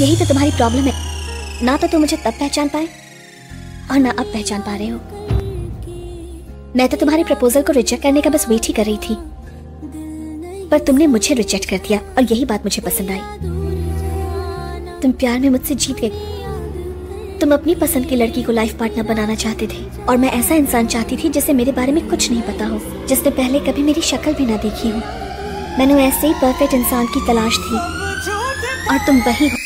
यही तो तुम्हारी प्रॉब्लम है। ना तो तुम मुझे तब पहचान पाए और ना अब पहचान पा रहे हो। मैं तो तुम्हारे प्रपोजल को रिजेक्ट करने का बस वेट ही कर रही थी। पर तुमने मुझे रिजेक्ट कर दिया और यही बात मुझे पसंद आई। तुम प्यार में मुझसे जीत गए। तुम अपनी पसंद की लड़की को लाइफ पार्टनर बनाना चाहते थे और मैं ऐसा इंसान चाहती थी जिसे मेरे बारे में कुछ नहीं पता हो, जिसने पहले कभी मेरी शक्ल भी ना देखी हो। मैंने ऐसे ही परफेक्ट इंसान की तलाश थी। और तुम वही हो।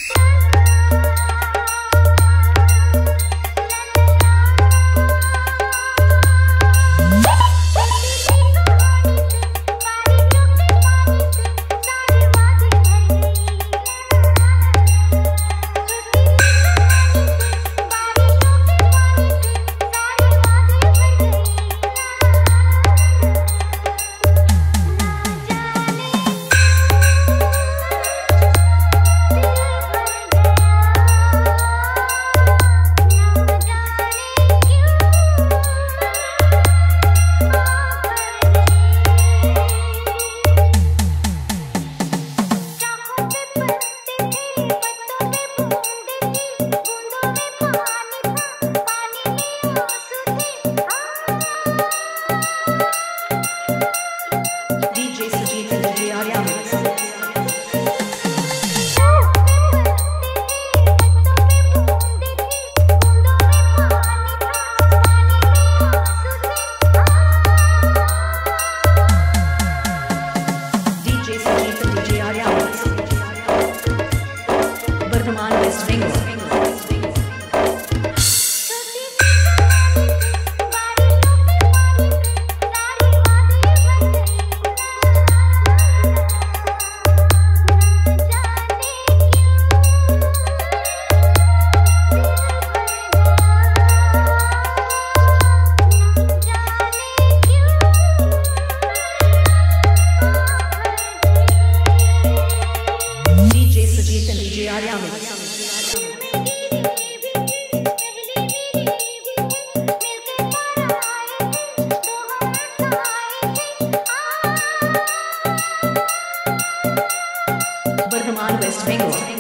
किनारिया में। वर्धमान वेस्ट बंगाल।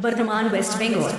वर्धमान वेस्ट बेंगल।